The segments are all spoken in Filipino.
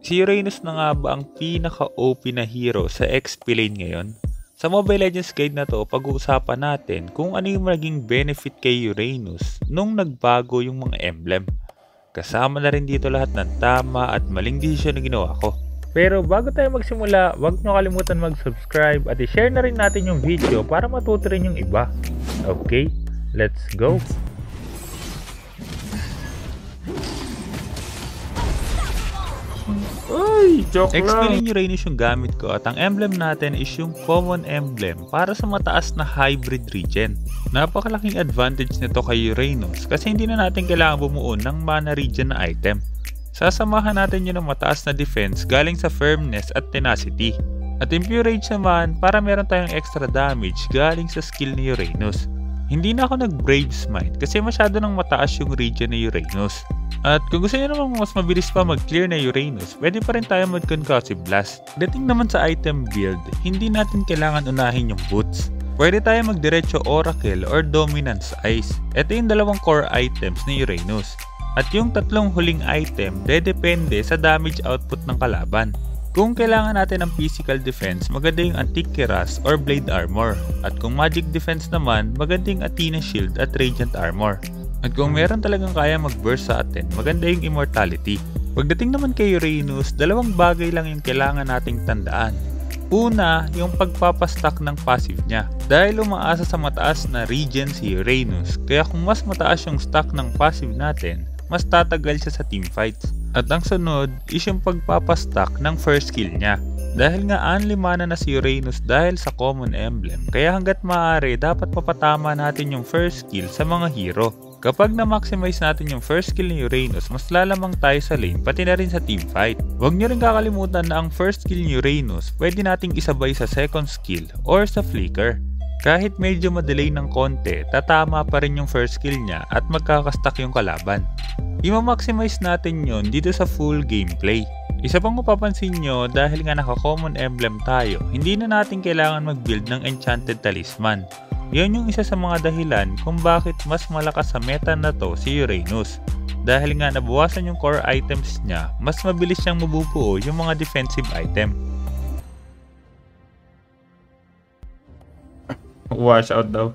Si Uranus na nga ba ang pinaka-OP na hero sa XP lane ngayon? Sa Mobile Legends Guide na to, pag-uusapan natin kung ano yung maging benefit kay Uranus nung nagbago yung mga emblem. Kasama na rin dito lahat ng tama at maling desisyon na ginawa ko. Pero bago tayo magsimula, huwag nyo kalimutan mag-subscribe at i-share na rin natin yung video para matuto rin yung iba. Okay, let's go! Ay, joke lang. Explain Uranus yung gamit ko at ang emblem natin is yung common emblem para sa mataas na hybrid regen. Napakalaking advantage nito kay Uranus kasi hindi na natin kailangan bumuo ng mana regen na item. Sasamahan natin yun ng mataas na defense galing sa firmness at tenacity. At impure rage naman para meron tayong extra damage galing sa skill ni Uranus. Hindi na ako nag-Brave Smite kasi masyado nang mataas yung regen ni Uranus. At kung gusto niyo namang mas mabilis pa mag-clear na Uranus, pwede pa rin tayo mag-Concussive Blast. Dating naman sa item build, hindi natin kailangan unahin yung boots. Pwede tayo magdiretso Oracle or Dominance Ice. Ito yung dalawang core items ni Uranus. At yung tatlong huling item, dedepende sa damage output ng kalaban. Kung kailangan natin ng physical defense, maganda yung Antique Keras or Blade Armor. At kung magic defense naman, maganda yung Athena Shield at Radiant Armor. At kung meron talagang kaya mag-burst sa atin, maganda yung Immortality. Pagdating naman kay Uranus, dalawang bagay lang yung kailangan nating tandaan. Una, yung pagpapastack ng passive niya. Dahil umaasa sa mataas na regen si Uranus, kaya kung mas mataas yung stack ng passive natin, mas tatagal siya sa teamfights. At ang sunod is yung pagpapastack ng first skill niya. Dahil nga only mana na si Uranus dahil sa common emblem, kaya hanggat maaari dapat papatama natin yung first skill sa mga hero. Kapag na-maximize natin yung first skill ni Uranus, mas lalamang tayo sa lane pati na rin sa teamfight. Huwag nyo rin kakalimutan na ang first skill ni Uranus pwede nating isabay sa second skill or sa flicker. Kahit medyo madelay ng konti, tatama pa rin yung first skill niya at magkakastack yung kalaban. Ima-maximize natin yon dito sa full gameplay. Isa pang mapapansin nyo dahil nga naka-common emblem tayo, hindi na natin kailangan mag-build ng Enchanted Talisman. Yan yung isa sa mga dahilan kung bakit mas malakas sa meta na to si Uranus. Dahil nga nabawasan yung core items niya, mas mabilis siyang mabubuo yung mga defensive item. Wash out daw.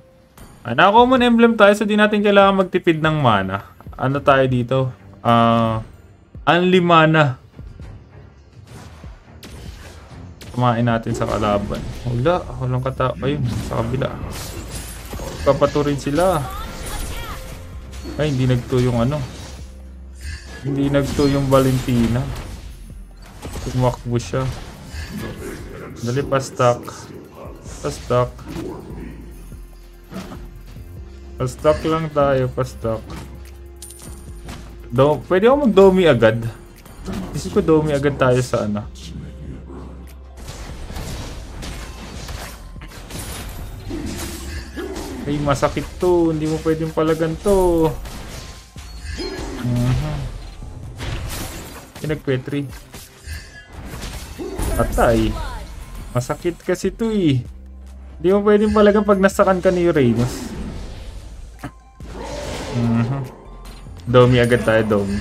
Ah, naka-common emblem tayo so di natin kailangan magtipid ng mana. Ano tayo dito? Ah, uh, unli mana. Kumain natin sa kalaban. Wala, walang kata. Ayun, sa kabila. Papaturin sila. Ay, hindi nagto yung ano. Hindi nagto yung Valentina. Tumakbo siya. Dali pa stock. Pa stock. Pa stock lang tayo, pa stock. Do pwede ako mag-domi agad. Isip ko domi agad tayo sa ano. Ay, masakit to. Hindi mo pwedeng palagan to. Uh -huh. Pinagpetri. Atay. Masakit kasi to eh. Hindi mo pwedeng palagan pag nasakan ka ni Uranus. -huh. Domi agad tayo, Domi.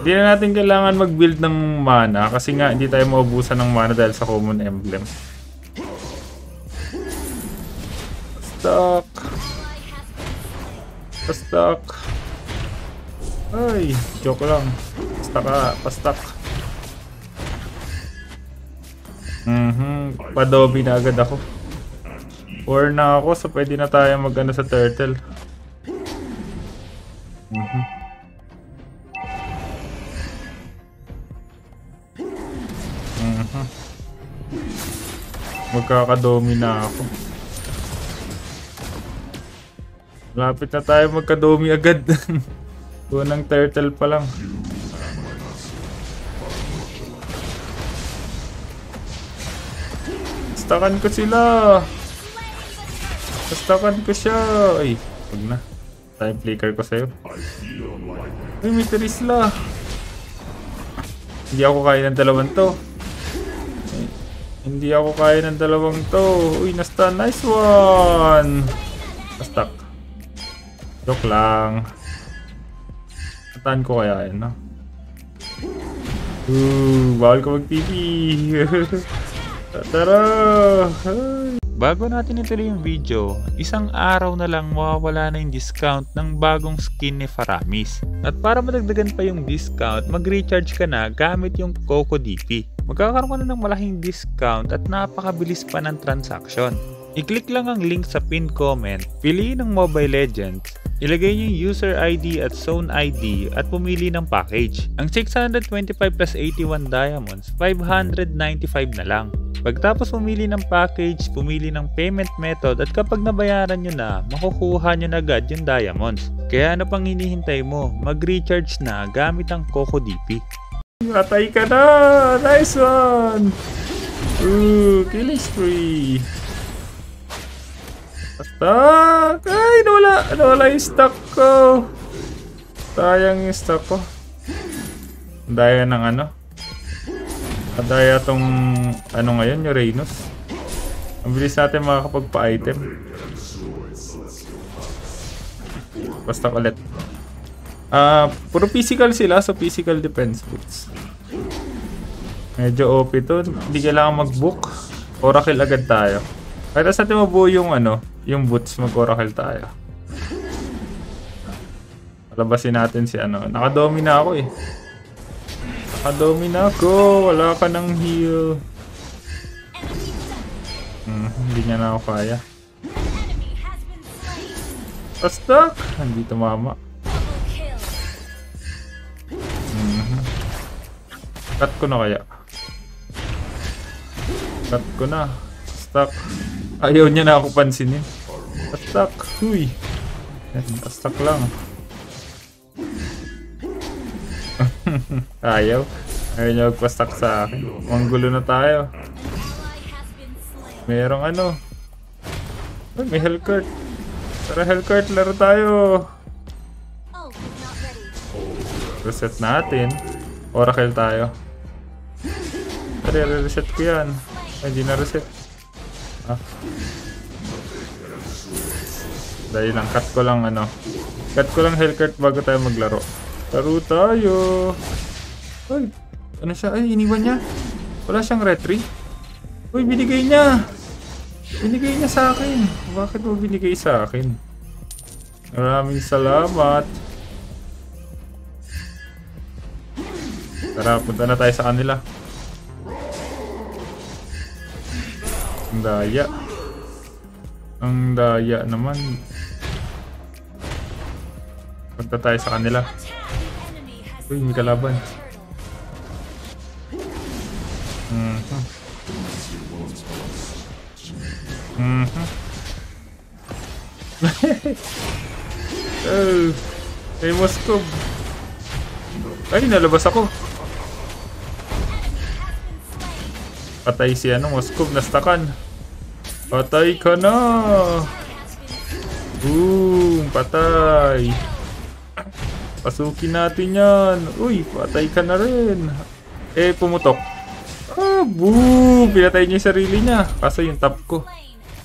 Hindi na natin kailangan mag-build ng mana kasi nga hindi tayo maubusan ng mana dahil sa common emblem. Stuck. Stuck. Ay, joke lang. Stuck ka, pa-stuck. Mhm, padobi na agad ako. Or na ako, so pwede na tayo mag-ano sa turtle. Magkakadomi na ako. Lapit na tayo magkadomi agad. Unang turtle pa lang. Stakan ko sila. Stakan ko siya. Ay, wag na. Time flicker ko sa'yo. Uy, may Terisla. Hindi ako kaya ng dalawang to. Hindi ako kaya ng dalawang to. Uy, nasta. Nice one. Na-stuck. Joke lang. Tataan ko kaya yan, no? Ooh, bawal ko mag-TV. Tara! Ay. Bago natin ituloy yung video, isang araw na lang mawawala na yung discount ng bagong skin ni Faramis. At para madagdagan pa yung discount, mag-recharge ka na gamit yung Coco DP. Magkakaroon ka na ng malaking discount at napakabilis pa ng transaction. I-click lang ang link sa pin comment, piliin ang Mobile Legends, ilagay niyo yung user ID at zone ID at pumili ng package. Ang 625 plus 81 diamonds, 595 na lang. Pagtapos pumili ng package, pumili ng payment method at kapag nabayaran nyo na, makukuha nyo na agad yung diamonds. Kaya ano pang hinihintay mo? Mag-recharge na gamit ang Coco DP. Matay ka na! Nice one! Ooh, killing spree! Stuck! Ay, nawala! Nawala yung stock ko! Sayang yung stock ko. Daya ng ano? Daya tong ano ngayon, yung Reynos. Ang bilis natin makakapagpa-item. Basta ulit. Ah, puro physical sila, so physical defense boots. Medyo OP to. Hindi kailangan mag-book. Oracle agad tayo. Kaya sa atin mabuo yung ano, yung boots, mag-oracle tayo. Labasin natin si ano. Nakadomi na ako eh. Nakadomi na ako. Wala ka ng heal. Hmm, hindi niya na ako kaya. Pastak! Hindi tumama. Cut ko na kaya. Cut ko na. Stuck. Ayaw niya na ako pansinin. Stuck. Huy. Stuck lang. Ayaw. Ayaw niya magpa-stuck sa akin. Manggulo na tayo. Merong ano. Uy, may Hellcurt. Tara Hellcurt, laro tayo. Reset natin. Oracle tayo. Tara, reset ko yan. Ay, hindi na reset. Ah. Dahil lang, cut ko lang ano. Cut ko lang Hellcurt bago tayo maglaro. Laro tayo. Ay, ano siya? Ay, iniwan niya. Wala siyang retry. Uy, binigay niya. Binigay niya sa akin. Bakit mo binigay sa akin? Maraming salamat. Tara, punta na tayo sa kanila. Ang daya. Ang daya naman. Punta tayo sa kanila. Uy, may kalaban. Mhm. Mhm. oh, hey Moskov. Ay, nalabas ako. Patay si ano, Moskov, nastakan. Patay ka na. Boom, patay. Pasukin natin yan. Uy, patay ka na rin. Eh, pumutok. Ah, boom! Pinatay niya yung sarili niya. Kaso yung top ko.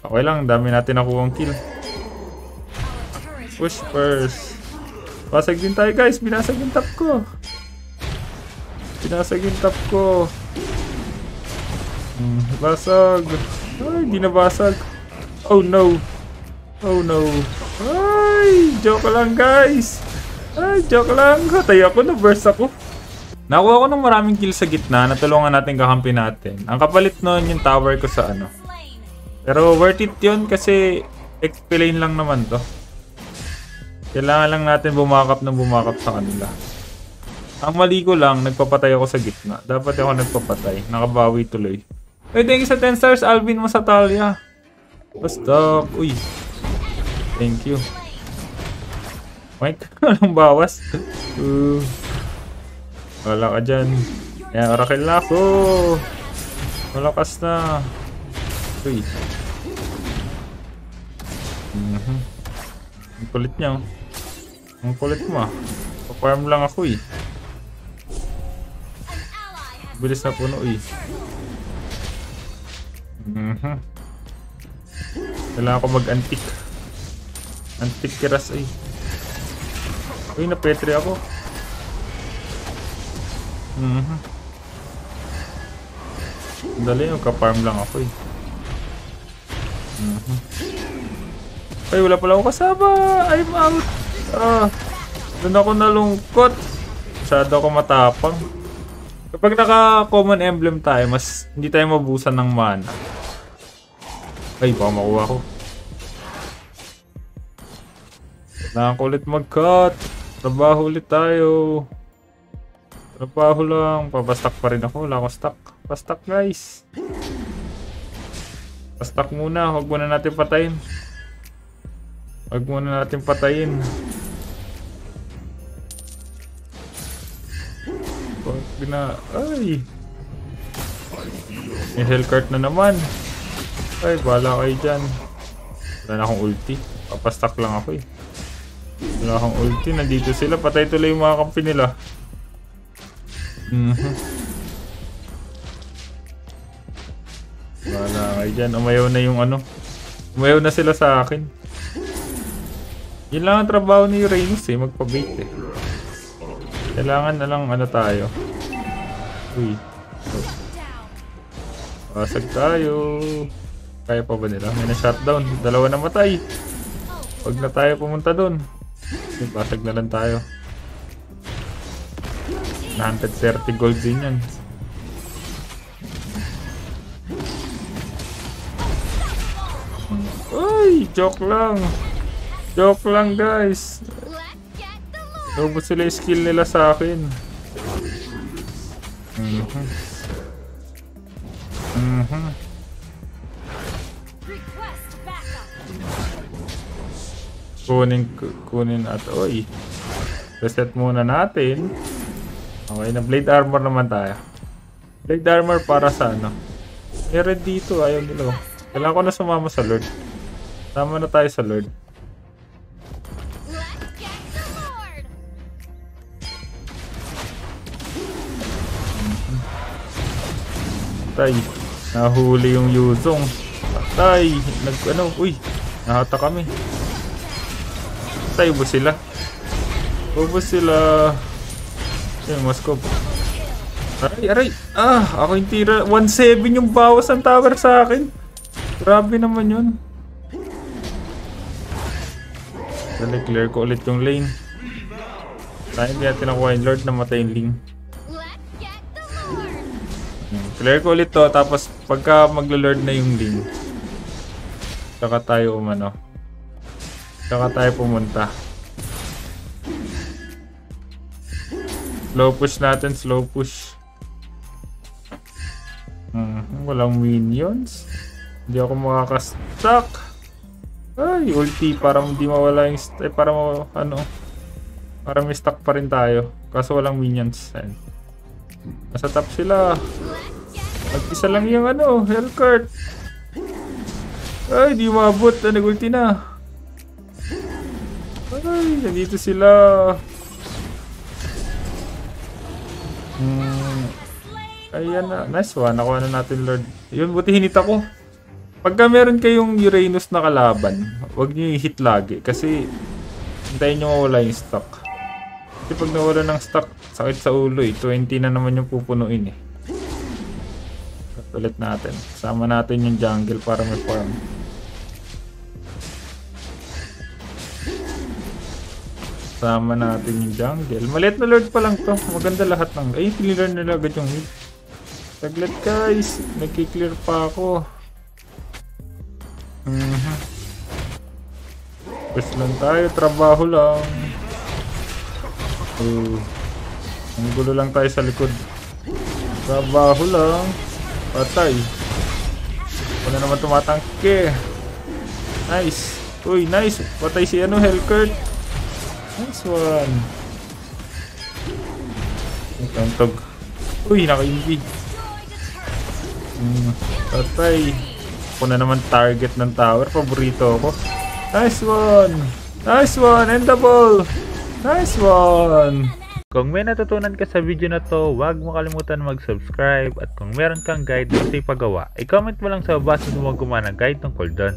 Okay lang, dami natin nakuha ang kill. Push first. Basag din tayo guys. Binasag yung top ko. Binasag yung top ko. Hmm, basag. Ay, di nabasag. Oh no. Oh no. Ay, joke lang guys. Ay, joke lang. Hatay ako, na-burst ako. Nakuha ko ng maraming kill sa gitna, natulungan natin kakampi natin. Ang kapalit nun yung tower ko sa ano. Pero worth it yun kasi XP lane lang naman to. Kailangan lang natin bumakap ng bumakap sa kanila. Ang mali ko lang, nagpapatay ako sa gitna. Dapat ako nagpapatay. Nakabawi tuloy. Eh, thank you sa 10 stars, Alvin mo sa Talia. Basta, uy. Thank you. Mike, anong bawas? Uh, wala ka dyan. Yan, oracle na ako. Malakas na. Uy. Mhm. Ang kulit niya. oh. Ang kulit mo ah. Pa-farm lang ako eh. Bilis na puno eh. Mhm. Kailangan ko mag-antik. Antik kiras ay. Uy, napetre ako. Mhm. Dali, magka-farm lang ako eh. Mhm. Ay, wala pala ako kasama. I'm out. Ah, doon ako nalungkot. Masyado ako matapang. Kapag naka-common emblem tayo, mas hindi tayo mabusan ng mana. Ay, baka makuha ko. Kailangan ko ulit mag-cut. Trabaho ulit tayo. Trabaho lang. Papastak pa rin ako. Wala akong stock. Pastak guys. Pastak muna. Huwag muna natin patayin. Huwag muna natin patayin. Huwag na... Ay! May hellcart na naman. Ay, bala kayo dyan. Wala na akong ulti. Papastak lang ako eh. Wala akong ulti. Nandito sila. Patay tuloy yung mga kampi nila. Mhm. Wala kayo dyan. Umayaw na yung ano. Umayaw na sila sa akin. Yun lang ang trabaho ni Reynos eh. Magpabait eh. Kailangan na lang ano tayo. Uy. Basag tayo. Kaya pa ba nila? May na-shutdown. Dalawa na matay. Huwag na tayo pumunta doon. Basag na lang tayo. 130 gold din yan. Ay, joke lang. Joke lang guys. Ubus sila yung skill nila sa akin. Backup. Kunin, kunin at oy. Reset muna natin. Okay na, blade armor naman tayo. Blade armor para sa ano? Meron dito, ayaw nila. Kailangan ko na sumama sa Lord. Tama na tayo sa Lord. Tay, nahuli yung Yuzong. Tay, nag ano, uy, nahata kami. Tay, ubos sila. Ubos sila. Yung Moskov. Aray, aray. Ah, ako yung tira. 1-7 yung bawas ng tower sa akin. Grabe naman yun. Dali, clear ko ulit yung lane. Tayo hindi natin nakuha yung Lord na matay yung Ling. Clear ko ulit to, tapos pagka maglo-lord na yung link, saka tayo umano. Saka tayo pumunta. Slow push natin, slow push. Hmm, walang minions. Hindi ako makaka-stuck. Ay, ulti para hindi mawala yung eh, para ma- ano para may stuck pa rin tayo. Kaso walang minions. Ayan. Nasa top sila. Mag-isa lang yung ano, Hellcart. Ay, di umabot. Ah, nag-ulti na. Ay, nandito sila. Hmm. Ayan na. Nice one. Nakuha na natin, Lord. Yun, buti hinit ako. Pagka meron kayong Uranus na kalaban, huwag niyo i-hit lagi. Kasi, hintayin nyo mawala yung stock. Kasi pag nawala ng stock, sakit sa ulo eh. 20 na naman yung pupunuin eh. Ulit natin. Sama natin yung jungle para may farm. Sama natin yung jungle. Maliit na lord pa lang to. Maganda lahat ng... Ay, clear nila agad yung mid. Saglit guys. Nagki-clear pa ako. Mhm. Push lang tayo. Trabaho lang. Oh. Ang gulo lang tayo sa likod. Trabaho lang. Patay. Na naman tumatangke. Nice. Uy, nice. Patay si ano, Hellcurt. Nice one. Tantog. Uy, naka-invi. Hmm, patay. Ako na naman target ng tower. Paborito ako. Nice one. Nice one. And the ball. Nice one. Kung may natutunan ka sa video na to, huwag mo kalimutan mag-subscribe at kung meron kang guide na ipagawa, i-comment mo lang sa baba sa gumawa ng guide tungkol doon.